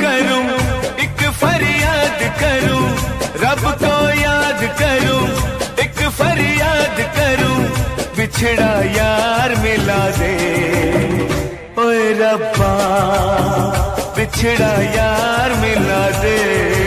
करूँ, एक फरियाद करूँ, रब को याद करूँ, एक फरियाद करूँ, बिछड़ा यार मिला दे। ओए रब्बा, बिछड़ा यार मिला दे।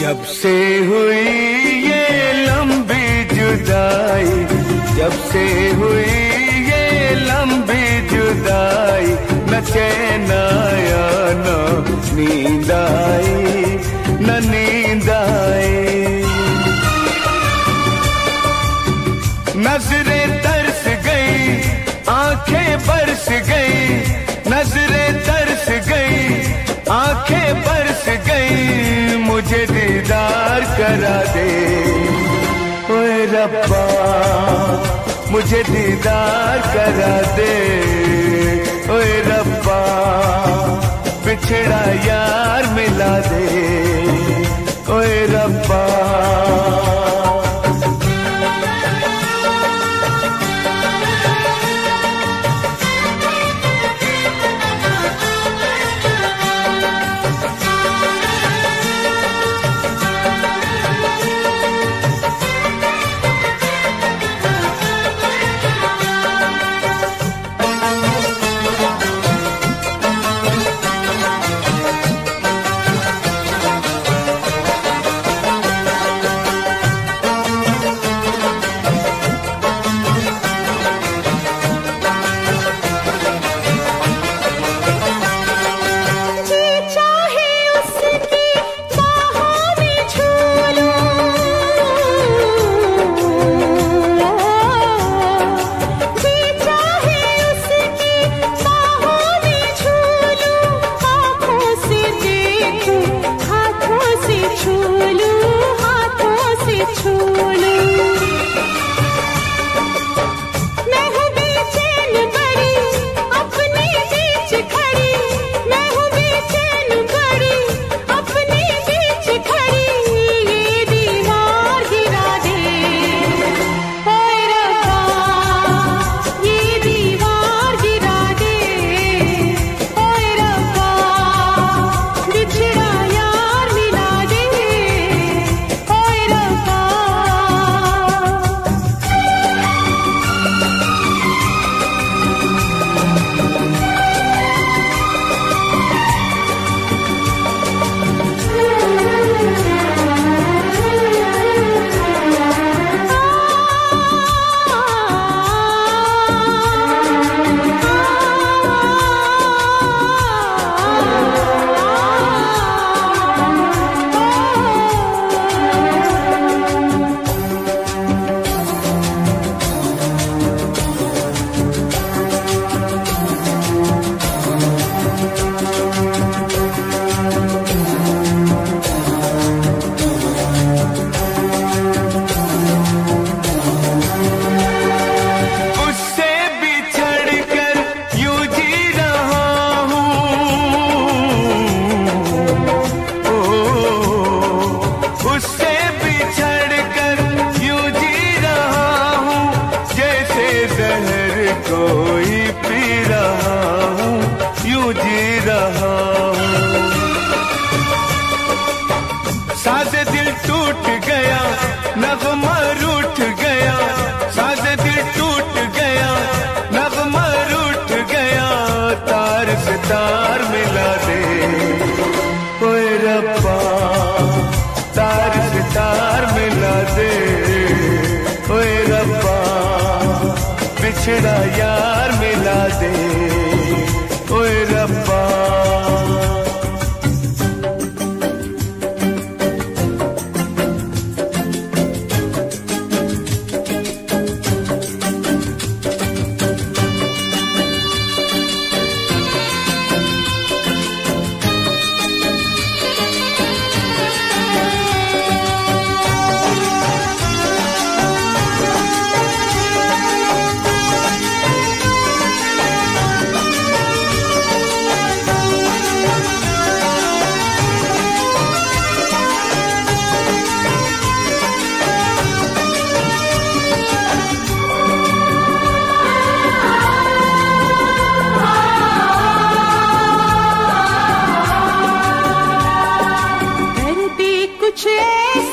जब से हुई ये लंबी जुदाई, जब से हुई ये लंबी जुदाई न चैन आया न, नींद आई। करा दे। ओए रब्बा, मुझे दीदार करा दे। ओए रब्बा, बिछड़ा यार मिला दे। ओए रब्बा go. Change.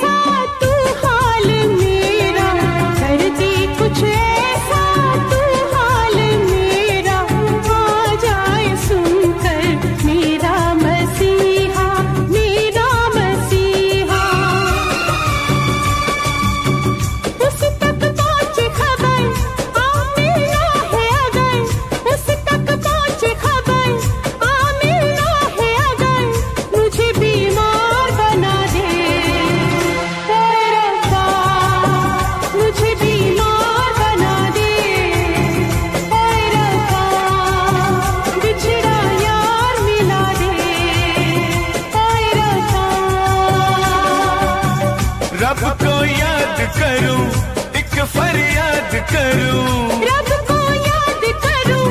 रब को याद करूँ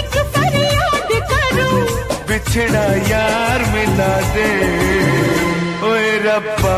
एक फरियाद करूँ। बिछड़ा यार मिला दे ओए रब्बा।